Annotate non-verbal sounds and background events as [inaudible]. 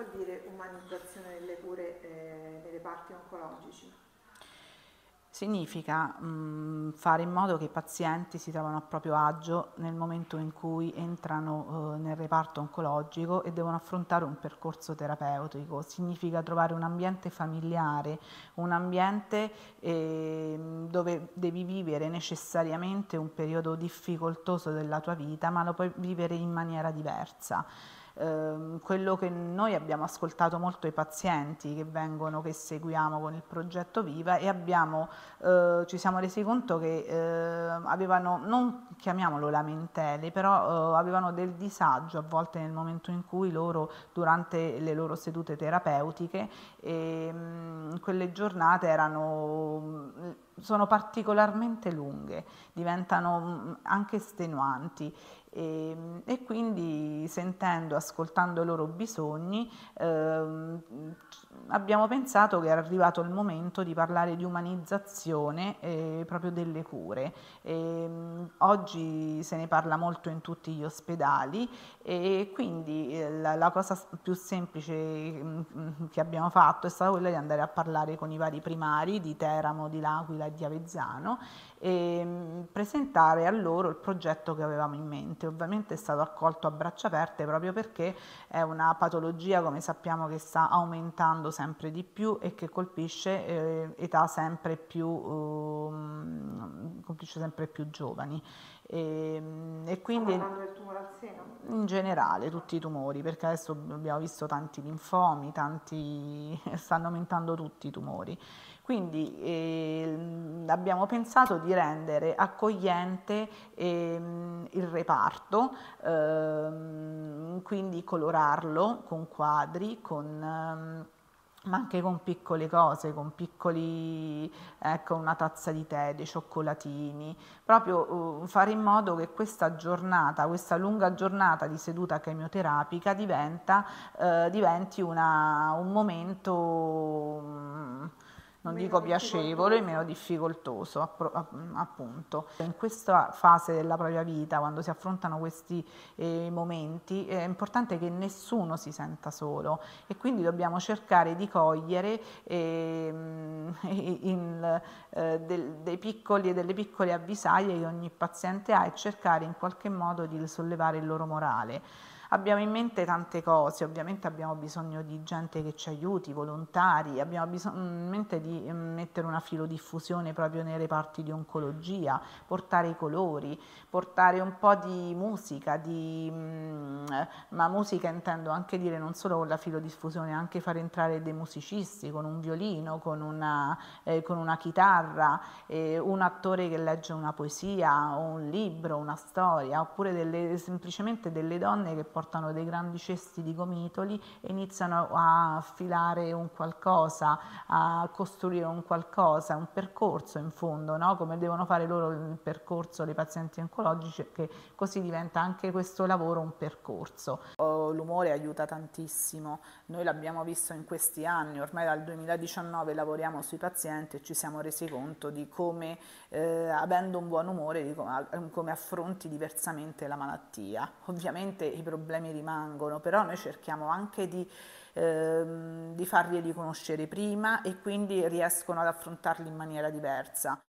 vuol dire umanizzazione delle cure eh, nei reparti oncologici? Significa mh, fare in modo che i pazienti si trovino a proprio agio nel momento in cui entrano eh, nel reparto oncologico e devono affrontare un percorso terapeutico. Significa trovare un ambiente familiare, un ambiente eh, dove devi vivere necessariamente un periodo difficoltoso della tua vita, ma lo puoi vivere in maniera diversa. Ehm, quello che noi abbiamo ascoltato molto i pazienti che vengono, che seguiamo con il progetto Viva e abbiamo, eh, ci siamo resi conto che eh, avevano, non chiamiamolo lamentele, però eh, avevano del disagio a volte nel momento in cui loro, durante le loro sedute terapeutiche, ehm, quelle giornate erano sono particolarmente lunghe, diventano mm, anche estenuanti e, ehm, e, quindi sentendo, ascoltando i loro bisogni, ehm, abbiamo pensato che era arrivato il momento di parlare di umanizzazione eh, proprio delle cure. E, ehm, oggi se ne parla molto in tutti gli ospedali e quindi eh, la, la, cosa più semplice mm, che abbiamo fatto è stata quella di andare a parlare con i vari primari di Teramo, di L'Aquila di Avezzano e mm, presentare a loro il progetto che avevamo in mente. Ovviamente è stato accolto a braccia aperte proprio perché è una patologia, come sappiamo, che sta aumentando sempre di più e che colpisce eh, età sempre più, eh, colpisce sempre più giovani. E, ehm, e quindi al seno? In generale tutti i tumori, perché adesso abbiamo visto tanti linfomi, tanti, [laughs] stanno aumentando tutti i tumori. Quindi eh, abbiamo pensato di rendere accogliente eh, il reparto, eh, quindi colorarlo con quadri, con ehm, ma anche con piccole cose, con piccoli, ecco, una tazza di tè, dei cioccolatini, proprio uh, fare in modo che questa giornata, questa lunga giornata di seduta chemioterapica diventa, uh, diventi una, un momento... Non dico piacevole, meno difficoltoso appunto. In questa fase della propria vita, quando si affrontano questi eh, momenti, è importante che nessuno si senta solo e quindi dobbiamo cercare di cogliere [laughs] eh, in, eh, del, dei piccoli e delle piccole avvisaglie che ogni paziente ha e cercare in qualche modo di sollevare il loro morale. Abbiamo in mente tante cose, ovviamente abbiamo bisogno di gente che ci aiuti, volontari, abbiamo bisogno in mente di mm, mettere una filodiffusione proprio nei reparti di oncologia, portare i colori, portare un po' di musica, di, mm, ma musica intendo anche dire non solo con la filodiffusione, anche far entrare dei musicisti con un violino, con una, eh, con una chitarra, eh, un attore che legge una poesia, un libro, una storia, oppure delle, semplicemente delle donne che portano portano dei grandi cesti di gomitoli e iniziano a filare un qualcosa, a costruire un qualcosa, un percorso in fondo, no? come devono fare loro il percorso le pazienti oncologici, che così diventa anche questo lavoro un percorso. L'umore aiuta tantissimo, noi l'abbiamo visto in questi anni, ormai dal 2019 lavoriamo sui pazienti e ci siamo resi conto di come, eh, avendo un buon umore, di come affronti diversamente la malattia. Ovviamente i problemi problemi rimangono, però noi cerchiamo anche di, ehm, di farli riconoscere prima e quindi riescono ad affrontarli in maniera diversa.